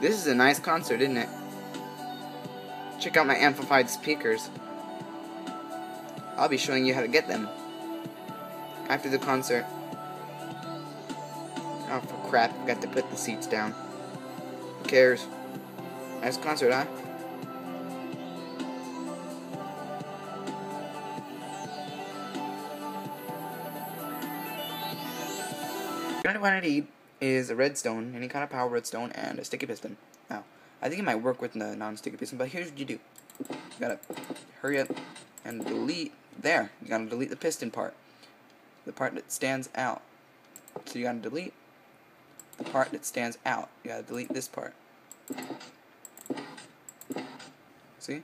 This is a nice concert, isn't it? Check out my amplified speakers. I'll be showing you how to get them after the concert. Oh, for crap, I've got to put the seats down. Who cares? Nice concert, huh? What I want to need is a redstone, any kind of power redstone, and a sticky piston. Now, I think it might work with the non-sticky piston, but here's what you do. You gotta hurry up and delete, there, you gotta delete the piston part. The part that stands out. So you gotta delete the part that stands out. You gotta delete this part. See?